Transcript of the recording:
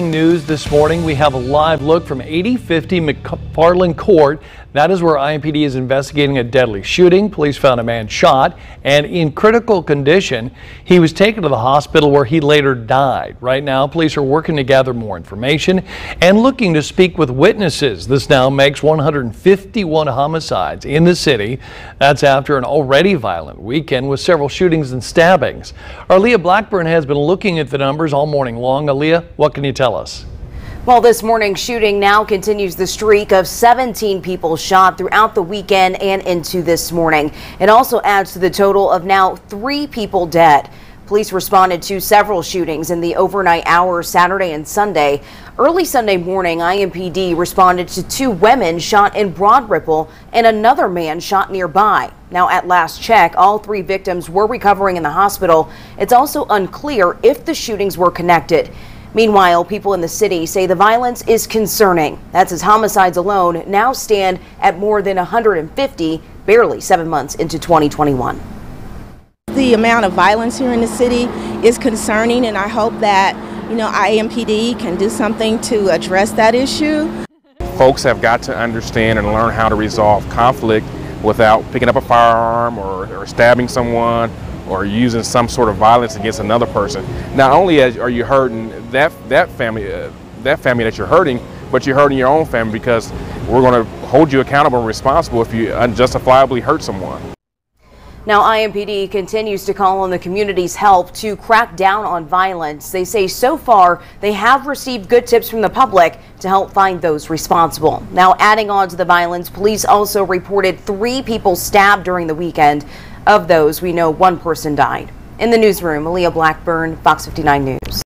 News this morning, we have a live look from 8050 McFarland Court. That is where IMPD is investigating a deadly shooting. Police found a man shot and in critical condition. He was taken to the hospital where he later died. Right now, police are working to gather more information and looking to speak with witnesses. This now makes 151 homicides in the city. That's after an already violent weekend with several shootings and stabbings. Our Leah Blackburn has been looking at the numbers all morning long. Aaliyah, what can you tell tell us. Well, this morning's shooting now continues the streak of 17 people shot throughout the weekend and into this morning. It also adds to the total of now three people dead. Police responded to several shootings in the overnight hours Saturday and Sunday. Early Sunday morning, IMPD responded to two women shot in Broad Ripple and another man shot nearby. Now, at last check, all three victims were recovering in the hospital. It's also unclear if the shootings were connected. Meanwhile, people in the city say the violence is concerning. That's as homicides alone now stand at more than 150, barely seven months into 2021. The amount of violence here in the city is concerning, and I hope that, you know, IMPD can do something to address that issue. Folks have got to understand and learn how to resolve conflict without picking up a firearm or, or stabbing someone or using some sort of violence against another person. Not only are you hurting that that family, uh, that family that you're hurting, but you're hurting your own family because we're going to hold you accountable and responsible if you unjustifiably hurt someone. Now, IMPD continues to call on the community's help to crack down on violence. They say so far they have received good tips from the public to help find those responsible. Now, adding on to the violence, police also reported three people stabbed during the weekend. Of those, we know one person died. In the newsroom, Aaliyah Blackburn, Fox 59 News.